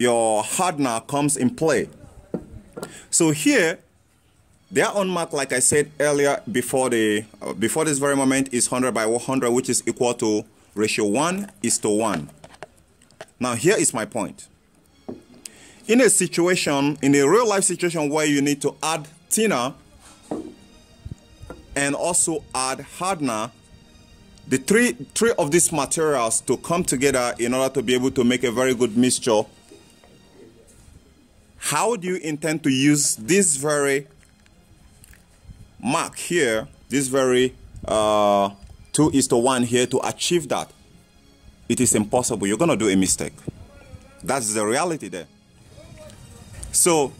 your hardener comes in play. So here, their own mark, like I said earlier, before the uh, before this very moment, is 100 by 100, which is equal to ratio 1 is to 1. Now here is my point. In a situation, in a real life situation where you need to add thinner and also add hardener, the three three of these materials to come together in order to be able to make a very good mixture how do you intend to use this very mark here this very uh, 2 is to 1 here to achieve that? It is impossible. You're going to do a mistake. That's the reality there. So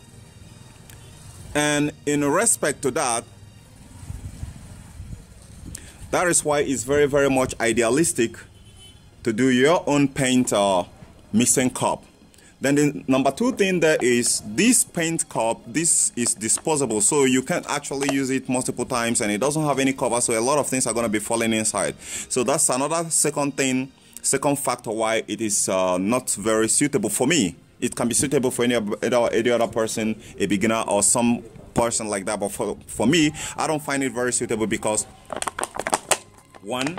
and in respect to that that is why it's very, very much idealistic to do your own paint uh, mixing cup. Then the number two thing there is this paint cup, this is disposable, so you can actually use it multiple times and it doesn't have any cover, so a lot of things are going to be falling inside. So that's another second thing, second factor why it is uh, not very suitable for me. It can be suitable for any, any other person, a beginner or some person like that, but for, for me, I don't find it very suitable because one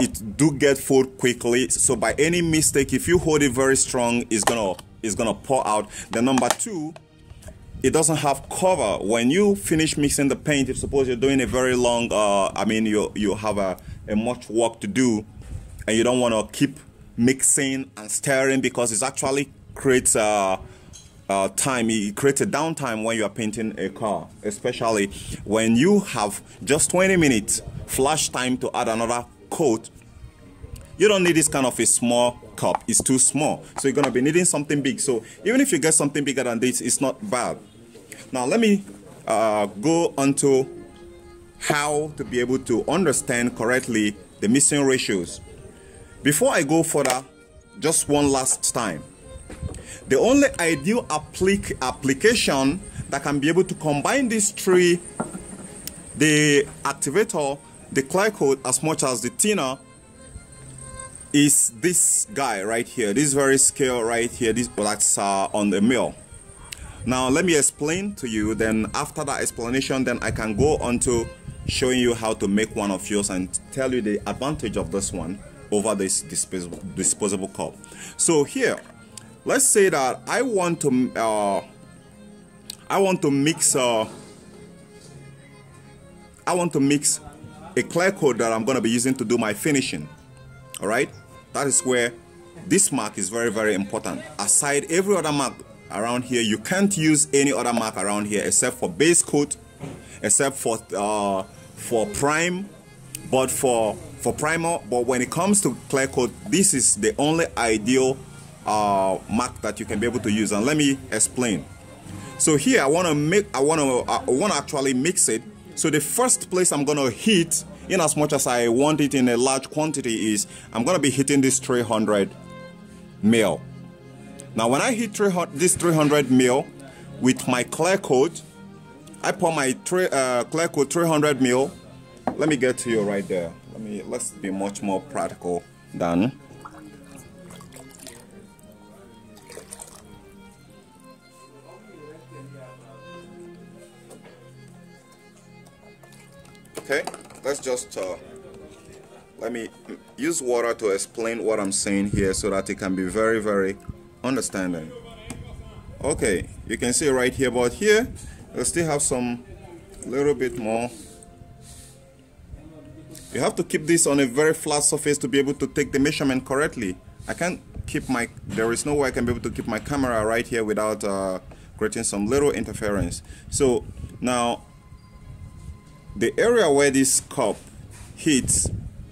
it do get fold quickly. So by any mistake if you hold it very strong it's gonna it's gonna pour out. The number two it doesn't have cover. When you finish mixing the paint if suppose you're doing a very long uh, i mean you you have a, a much work to do and you don't want to keep mixing and stirring because it actually creates a uh, time. It creates a downtime when you are painting a car especially when you have just 20 minutes flash time to add another coat you don't need this kind of a small cup. It's too small. So you're going to be needing something big. So even if you get something bigger than this it's not bad. Now let me uh, go on to how to be able to understand correctly the mixing ratios. Before I go further just one last time. The only ideal applic application that can be able to combine these three the activator the coat as much as the thinner is this guy right here this very scale right here this that's uh, on the mill. Now let me explain to you then after that explanation then I can go on to showing you how to make one of yours and tell you the advantage of this one over this disposable, disposable cup. So here let's say that I want to uh, I want to mix uh, I want to mix a clear coat that I'm going to be using to do my finishing. All right, that is where this mark is very very important. Aside every other mark around here, you can't use any other mark around here except for base coat, except for uh, for prime, but for for primer. But when it comes to clear coat, this is the only ideal uh, mark that you can be able to use. And let me explain. So here I want to make I want to I want to actually mix it so the first place I'm going to hit, in as much as I want it in a large quantity, is I'm going to be hitting this 300 mil. Now when I hit 300, this 300 mil with my clear coat, I pour my uh, clear coat 300 mil. Let me get to you right there. Let me let's be much more practical than okay let's just uh, let me use water to explain what I'm saying here so that it can be very very understanding. Okay you can see right here but here we still have some little bit more. You have to keep this on a very flat surface to be able to take the measurement correctly. I can't keep my there is no way I can be able to keep my camera right here without uh, creating some little interference. So now the area where this cup hits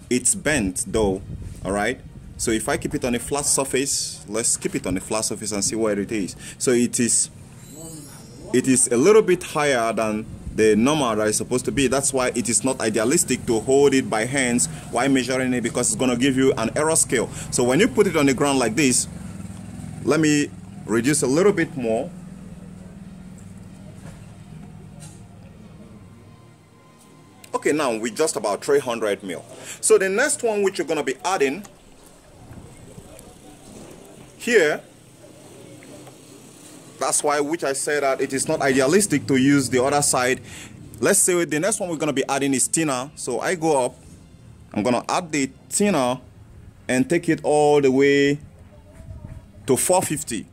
it's bent though all right? So if I keep it on a flat surface let's keep it on a flat surface and see where it is. So it is it is a little bit higher than the normal that is supposed to be. That's why it is not idealistic to hold it by hands while measuring it because it's going to give you an error scale. So when you put it on the ground like this let me reduce a little bit more Okay, now we just about 300 mil. So the next one which you're going to be adding here That's why which I say that it is not idealistic to use the other side. Let's say the next one we're going to be adding is thinner. So I go up. I'm going to add the thinner and take it all the way to 450.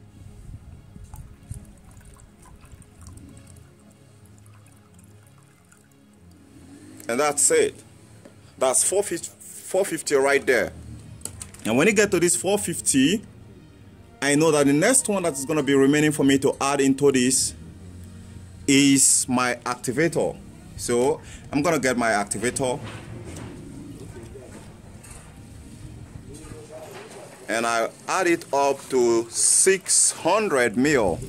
And that's it. That's 450, 450 right there. And when you get to this 450, I know that the next one that is going to be remaining for me to add into this is my activator. So I'm going to get my activator. And I add it up to 600 mil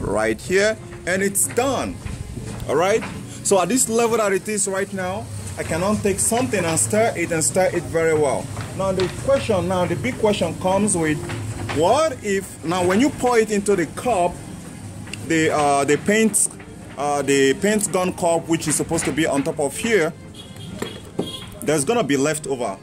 right here and it's done. All right. So at this level that it is right now, I cannot take something and stir it and stir it very well. Now the question, now the big question comes with, what if, now when you pour it into the cup, the, uh, the paint, uh, the paint gun cup, which is supposed to be on top of here, there's gonna be leftover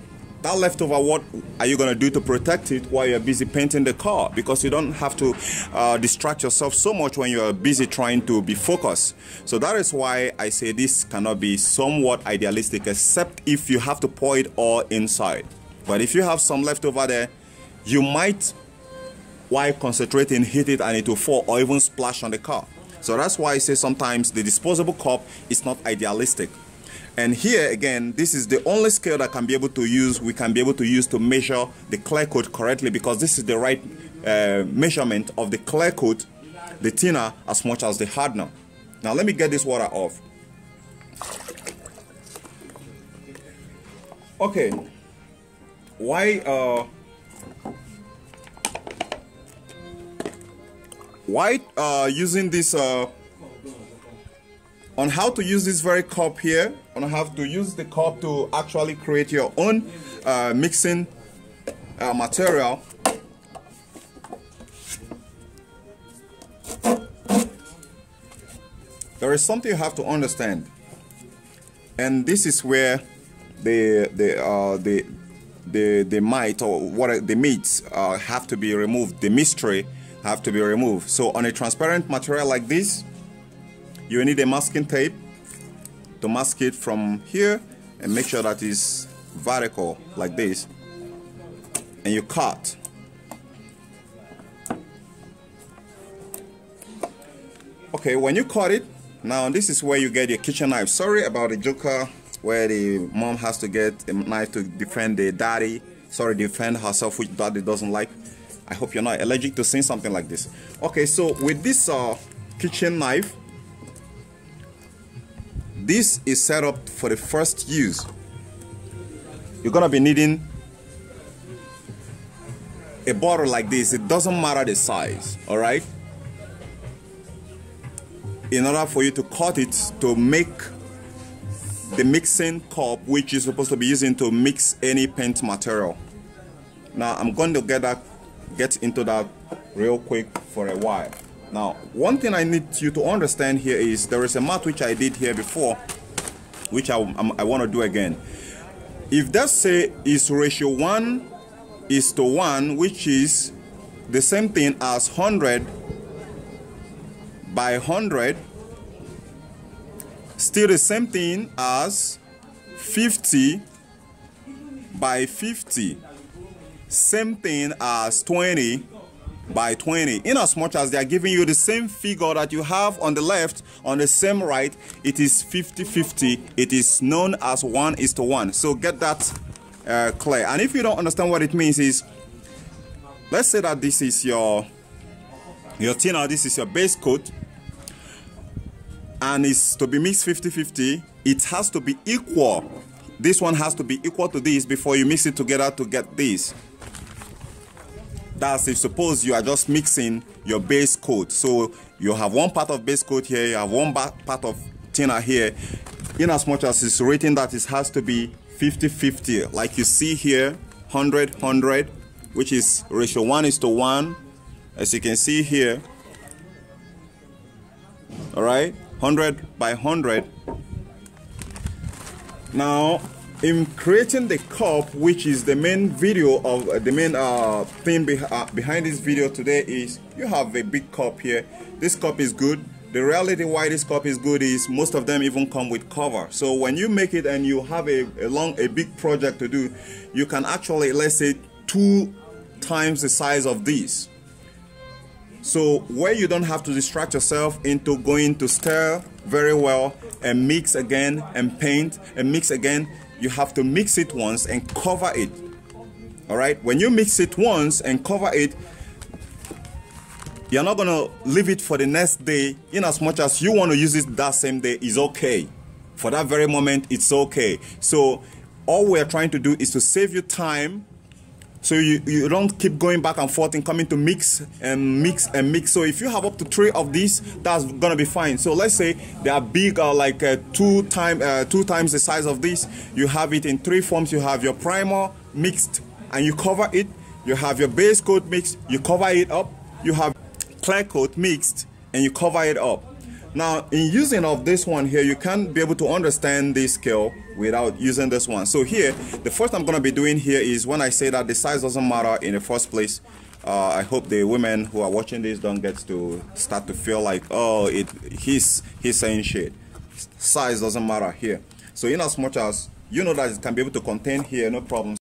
that leftover what are you going to do to protect it while you're busy painting the car? Because you don't have to uh, distract yourself so much when you're busy trying to be focused. So that is why i say this cannot be somewhat idealistic except if you have to pour it all inside. But if you have some left over there you might while concentrating hit it and it will fall or even splash on the car. So that's why i say sometimes the disposable cup is not idealistic and here again, this is the only scale that can be able to use, we can be able to use to measure the clear coat correctly because this is the right uh, measurement of the clear coat, the thinner as much as the hardener. Now let me get this water off. Okay, why uh, why uh, using this uh, on how to use this very cup here, on how to use the cup to actually create your own uh, mixing uh, material. There is something you have to understand, and this is where the the uh, the the the might or what the meats uh, have to be removed. The mystery have to be removed. So on a transparent material like this, you need a masking tape to mask it from here and make sure that it's vertical like this. And you cut. Okay when you cut it now this is where you get your kitchen knife. Sorry about the joker where the mom has to get a knife to defend the daddy. Sorry defend herself which daddy doesn't like. I hope you're not allergic to seeing something like this. Okay so with this uh, kitchen knife this is set up for the first use. You're gonna be needing a bottle like this. It doesn't matter the size, all right? In order for you to cut it to make the mixing cup, which is supposed to be using to mix any paint material. Now I'm going to get that, get into that real quick for a while. Now, one thing I need you to understand here is there is a math which I did here before, which I, I want to do again. If that say is ratio 1 is to 1, which is the same thing as 100 by 100, still the same thing as 50 by 50, same thing as 20 by 20 in as much as they are giving you the same figure that you have on the left on the same right it is 50 50 it is known as 1 is to 1 so get that uh, clear. And if you don't understand what it means is let's say that this is your your thinner this is your base coat and it's to be mixed 50 50 it has to be equal. This one has to be equal to this before you mix it together to get this that's if suppose you are just mixing your base coat. So you have one part of base coat here you have one part of thinner here. In as much as it's written that it has to be 50 50 like you see here 100 100 which is ratio 1 is to 1 as you can see here all right 100 by 100 now in creating the cup which is the main video of uh, the main uh, thing be uh, behind this video today is you have a big cup here. This cup is good. The reality why this cup is good is most of them even come with cover. So when you make it and you have a, a long a big project to do you can actually let's say two times the size of this so where you don't have to distract yourself into going to stir very well and mix again and paint and mix again you have to mix it once and cover it. All right? When you mix it once and cover it you're not gonna leave it for the next day in as much as you want to use it that same day is okay. For that very moment it's okay. So all we're trying to do is to save you time so you, you don't keep going back and forth and coming to mix and mix and mix. So if you have up to three of these that's gonna be fine. So let's say they are big uh, like uh, two time uh, two times the size of this. You have it in three forms. You have your primer mixed and you cover it. You have your base coat mixed. You cover it up. You have clear coat mixed and you cover it up now, in using of this one here, you can't be able to understand this scale without using this one. So here, the first I'm going to be doing here is when I say that the size doesn't matter in the first place, uh, I hope the women who are watching this don't get to start to feel like, oh, it he's, he's saying shit. Size doesn't matter here. So in as much as you know that it can be able to contain here, no problem.